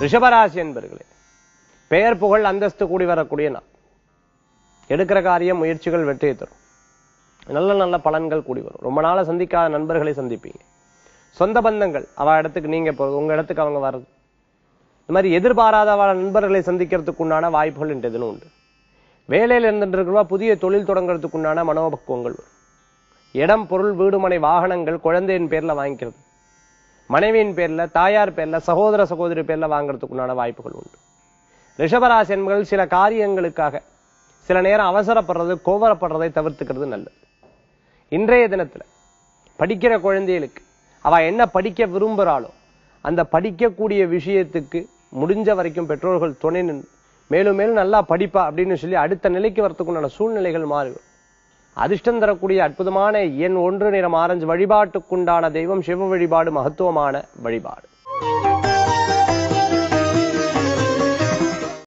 ரிஷபராசி என்பர்களே பெயர் புகழ் அந்தஸ்து கூடி வரக்கூடிய நாள். எடுக்கிற காரியம் முயற்சிகள் வெற்றியை தரும். நல்ல நல்ல பலன்கள் கூடி வரும். ரொம்ப நாளா சந்திக்காத நண்பர்களை சந்திப்பீங்க. சொந்த பந்தங்கள் அவ இடத்துக்கு நீங்க போறது உங்க இடத்துக்கு அவங்க வர்றது. இந்த மாதிரி எதிர்பாராத நண்பர்களை சந்திக்கிறதுக்கு உண்டான வாய்ப்புகள் என்று எதுவும் உண்டு. வேலையில் இருந்துட்டு புதிய தொழில் தொடங்குறதுக்கு உண்டான மனோபக்குவங்கள் வரும். இடம் பொருள் வீடுமனை வாகனங்கள் குழந்தையின் பேர்ல வாங்கிக்கிறது. மனைவியின் பேர்ல தாயார் பேர்ல சகோதர சகோதரி பேர்ல வாங்குறதுக்கு வாய்ப்புகள் உண்டு. ரிஷபராசி என்பர்கள் சில காரியங்களுக்காக சில நேரம் அவசரப்படுறது கோவரப்படுறதை தவிர்த்துக்கிறது நல்லது. இன்றைய தினத்துல படிக்கிற குழந்தைகளுக்கு அவ என்ன படிக்க விரும்புகிறாளோ அந்த படிக்கக்கூடிய விஷயத்துக்கு முடிஞ்ச வரைக்கும் பெற்றோர்கள் துணை நின்று மேலும் மேலும் நல்லா படிப்பா அப்படின்னு சொல்லி அடுத்த நிலைக்கு வரத்துக்குண்டான சூழ்நிலைகள் மாறி அதிர்ஷ்டம் தரக்கூடிய அற்புதமான எண் ஒன்று நிறம் ஆரஞ்சு வழிபாட்டுக்குண்டான தெய்வம் சிவ வழிபாடு மகத்துவமான வழிபாடு.